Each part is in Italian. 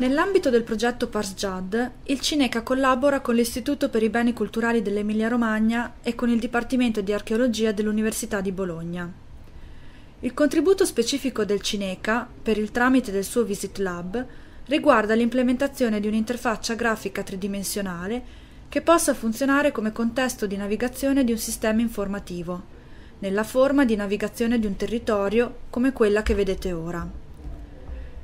Nell'ambito del progetto ParsJAD, il Cineca collabora con l'Istituto per i Beni Culturali dell'Emilia-Romagna e con il Dipartimento di Archeologia dell'Università di Bologna. Il contributo specifico del Cineca, per il tramite del suo Visit Lab, riguarda l'implementazione di un'interfaccia grafica tridimensionale che possa funzionare come contesto di navigazione di un sistema informativo, nella forma di navigazione di un territorio come quella che vedete ora.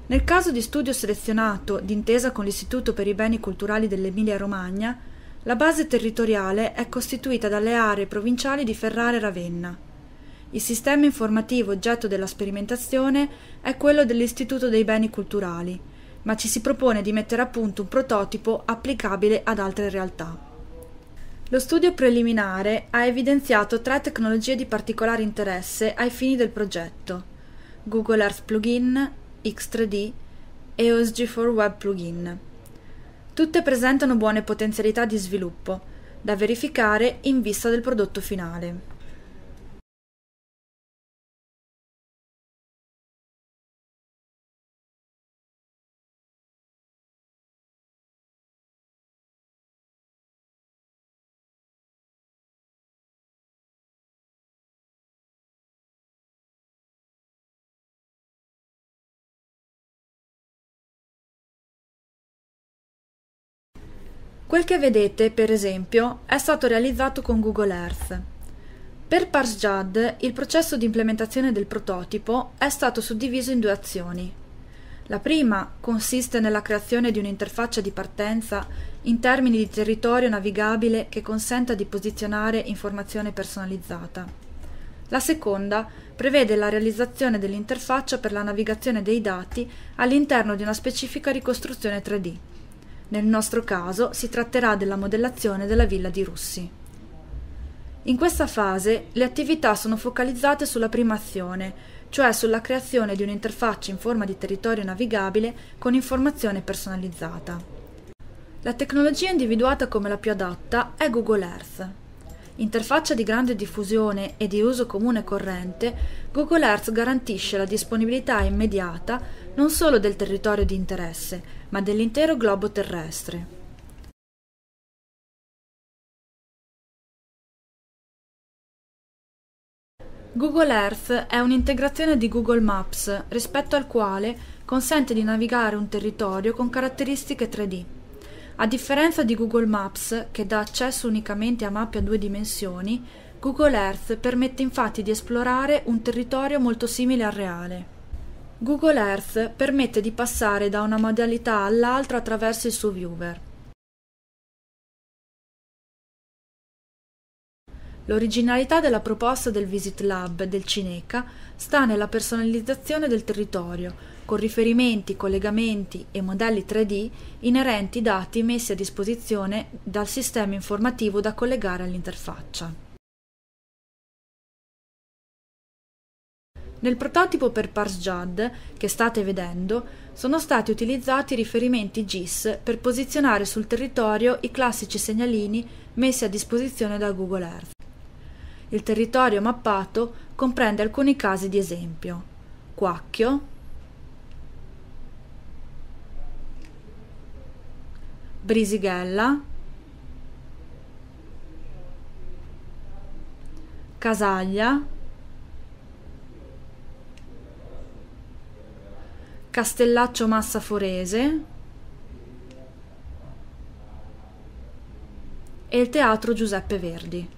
Nel caso di studio selezionato d'intesa con l'Istituto per i beni culturali dell'Emilia-Romagna, la base territoriale è costituita dalle aree provinciali di Ferrara e Ravenna. Il sistema informativo oggetto della sperimentazione è quello dell'Istituto dei beni culturali, ma ci si propone di mettere a punto un prototipo applicabile ad altre realtà. Lo studio preliminare ha evidenziato tre tecnologie di particolare interesse ai fini del progetto: Google Earth Plugin, X3D e OSG4 Web Plugin. Tutte presentano buone potenzialità di sviluppo, da verificare in vista del prodotto finale. Quel che vedete, per esempio, è stato realizzato con Google Earth. Per ParsJAD il processo di implementazione del prototipo è stato suddiviso in due azioni. La prima consiste nella creazione di un'interfaccia di partenza in termini di territorio navigabile che consenta di posizionare informazione personalizzata. La seconda prevede la realizzazione dell'interfaccia per la navigazione dei dati all'interno di una specifica ricostruzione 3D. Nel nostro caso si tratterà della modellazione della villa di Russi. In questa fase le attività sono focalizzate sulla prima azione, cioè sulla creazione di un'interfaccia in forma di territorio navigabile con informazione personalizzata. La tecnologia individuata come la più adatta è Google Earth. Interfaccia di grande diffusione e di uso comune corrente, Google Earth garantisce la disponibilità immediata non solo del territorio di interesse, ma dell'intero globo terrestre. Google Earth è un'integrazione di Google Maps rispetto al quale consente di navigare un territorio con caratteristiche 3D. A differenza di Google Maps, che dà accesso unicamente a mappe a due dimensioni, Google Earth permette infatti di esplorare un territorio molto simile al reale. Google Earth permette di passare da una modalità all'altra attraverso il suo viewer. L'originalità della proposta del Visit Lab del Cineca sta nella personalizzazione del territorio, con riferimenti, collegamenti e modelli 3D inerenti ai dati messi a disposizione dal sistema informativo da collegare all'interfaccia. Nel prototipo per ParsJAD che state vedendo sono stati utilizzati riferimenti GIS per posizionare sul territorio i classici segnalini messi a disposizione da Google Earth. Il territorio mappato comprende alcuni casi di esempio. Quacchio, Brisighella, Casaglia, Castellaccio Massa Forese. E il Teatro Giuseppe Verdi.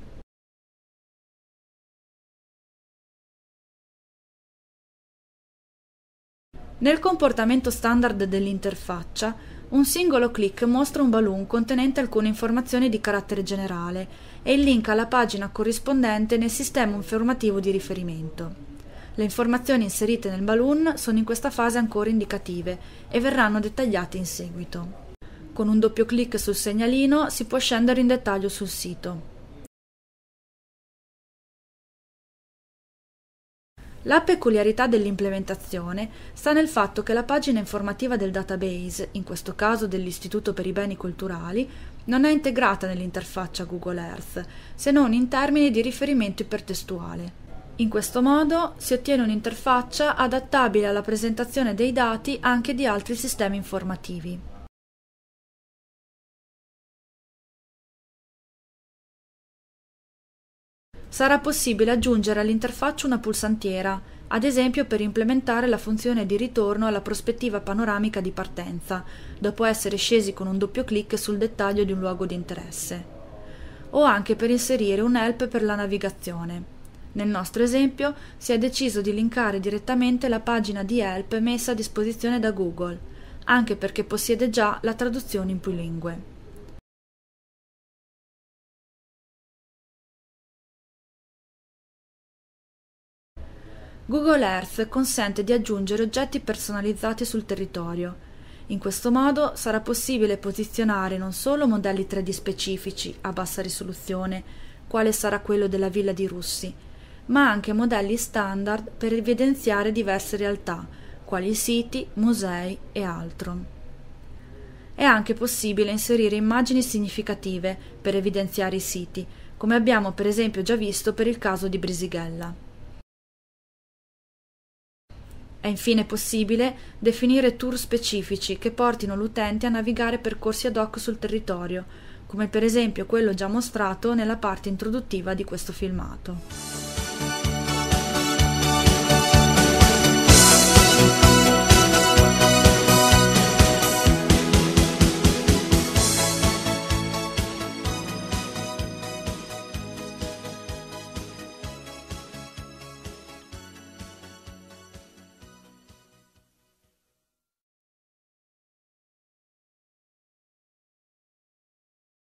Nel comportamento standard dell'interfaccia, un singolo clic mostra un balloon contenente alcune informazioni di carattere generale e il link alla pagina corrispondente nel sistema informativo di riferimento. Le informazioni inserite nel balloon sono in questa fase ancora indicative e verranno dettagliate in seguito. Con un doppio clic sul segnalino si può scendere in dettaglio sul sito. La peculiarità dell'implementazione sta nel fatto che la pagina informativa del database, in questo caso dell'Istituto per i beni culturali, non è integrata nell'interfaccia Google Earth, se non in termini di riferimento ipertestuale. In questo modo si ottiene un'interfaccia adattabile alla presentazione dei dati anche di altri sistemi informativi. Sarà possibile aggiungere all'interfaccia una pulsantiera, ad esempio per implementare la funzione di ritorno alla prospettiva panoramica di partenza, dopo essere scesi con un doppio clic sul dettaglio di un luogo di interesse, o anche per inserire un help per la navigazione. Nel nostro esempio si è deciso di linkare direttamente la pagina di help messa a disposizione da Google, anche perché possiede già la traduzione in più lingue. Google Earth consente di aggiungere oggetti personalizzati sul territorio. In questo modo sarà possibile posizionare non solo modelli 3D specifici a bassa risoluzione, quale sarà quello della villa di Russi, ma anche modelli standard per evidenziare diverse realtà, quali siti, musei e altro. È anche possibile inserire immagini significative per evidenziare i siti, come abbiamo per esempio già visto per il caso di Brisighella. È infine possibile definire tour specifici che portino l'utente a navigare percorsi ad hoc sul territorio, come per esempio quello già mostrato nella parte introduttiva di questo filmato.